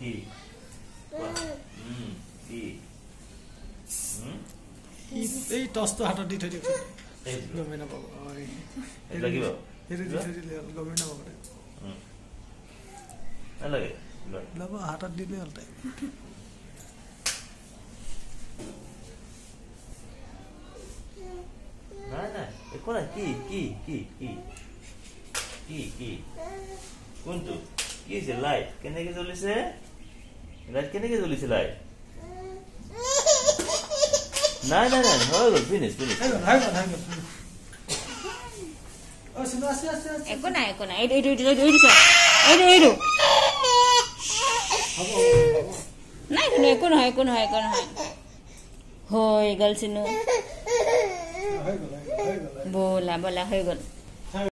কি হুম, ই- এই টচটো হাতত দি থৈ দিয়কচোন। এইটো। গমেই নাপাব। অ, এই- এইটো লাগিব। সেইটো দি থৈ দিলে হ'ল গমেই নাপাব। নালাগে। ল'ব হাতত দিলে হ'ল তাই নাই নাই। একো নাই। কি কি কি কি? কি কি? কোনটো? কি হৈছে? লাইট কেনেকে জ্বলিছে? লাইট কেনেকে জ্বলিছে লাইট নাই নাই নাই হৈ গ'ল ফিনিছ ফিনিছ। একো নাই একো নাই। এইটো এইটো এইটো এইটো এইটো। এইটো। নাই একো নহয় একো নহয় একো নহয়। হৈ গ'ল চিনু। ব'লা ব'লা হৈ গ'ল।